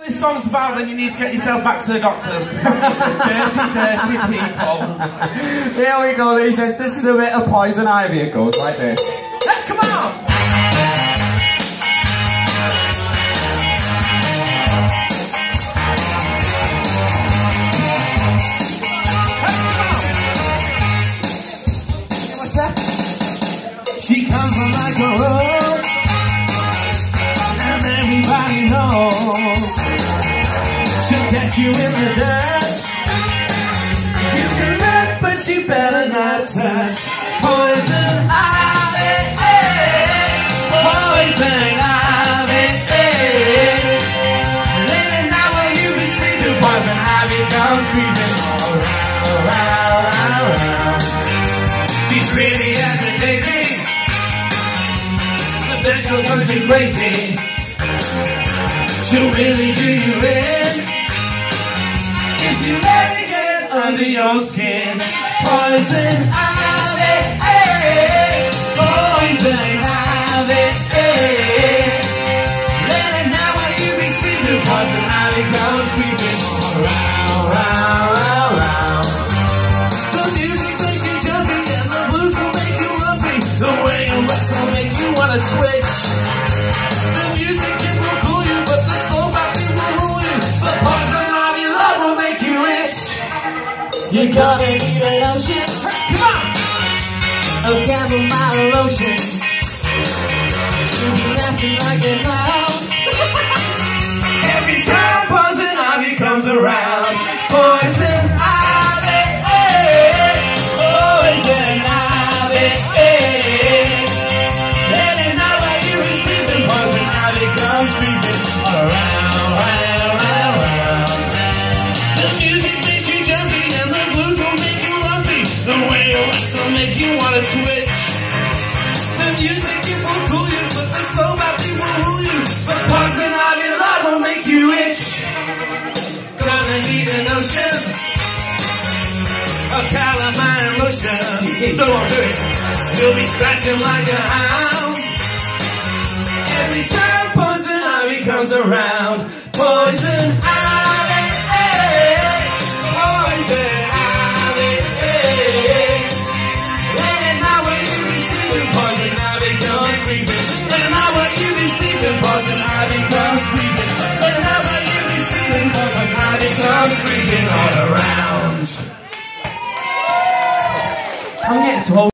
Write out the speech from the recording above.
This song's about then you need to get yourself back to the doctors because I'm dirty, dirty people. Here we go, He says This is a bit of poison ivy. It goes like this. Hey, come on! She comes from like a rose, you in the dirt. You can look, but you better not touch. Poison ivy, eh. poison ivy. Eh. At night you be sleeping, poison ivy comes creeping all. She's really as a daisy then she'll drive you crazy. She'll really do you in you let it get under your skin. Poison ivy, eh, poison ivy. eh. Let it now while you be sleeping. Poison ivy comes creeping around, round, round, round. The music makes you jumpy and the blues will make you lumpy. The way you rock will make you wanna twitch. The music You gotta need a lotion. Come on! A chamomile lotion. She'll be laughing like a clown. Every time poison ivy comes around, poison ivy, poison ivy. Let it know while you be sleeping, poison ivy comes creeping around, twitch. The music it will cool you, but the slow beat will rule you. But poison ivy love will make you itch. Gonna need a notion, a calamine lotion. So I'll do it. You'll be scratching like a hound. Every time poison ivy comes around, poison ivy, creeping